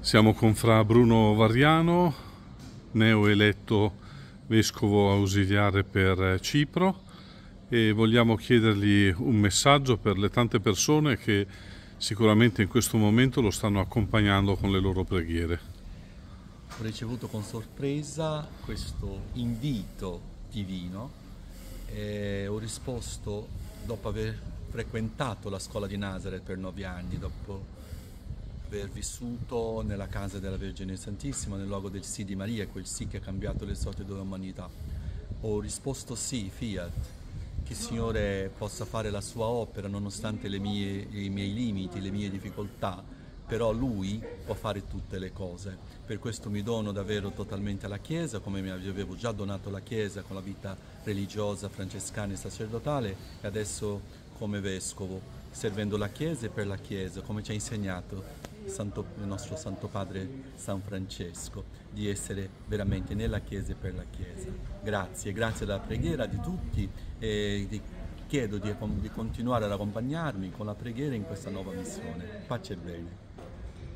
Siamo con Fra Bruno Variano, neoeletto vescovo ausiliare per Cipro e vogliamo chiedergli un messaggio per le tante persone che sicuramente in questo momento lo stanno accompagnando con le loro preghiere. Ho ricevuto con sorpresa questo invito divino e ho risposto dopo aver frequentato la scuola di Nazareth per nove anni, dopo aver vissuto nella casa della Vergine Santissima, nel luogo del sì di Maria, quel sì che ha cambiato le sorti dell'umanità. Ho risposto sì, fiat, che il Signore possa fare la sua opera nonostante mie, i miei limiti, le mie difficoltà, però Lui può fare tutte le cose. Per questo mi dono davvero totalmente alla Chiesa, come mi avevo già donato alla Chiesa con la vita religiosa, francescana e sacerdotale, e adesso come vescovo, servendo la Chiesa e per la Chiesa, come ci ha insegnato Santo, il nostro Santo Padre San Francesco, di essere veramente nella Chiesa e per la Chiesa. Grazie, grazie alla preghiera di tutti e di, chiedo di, di continuare ad accompagnarmi con la preghiera in questa nuova missione. Pace e bene.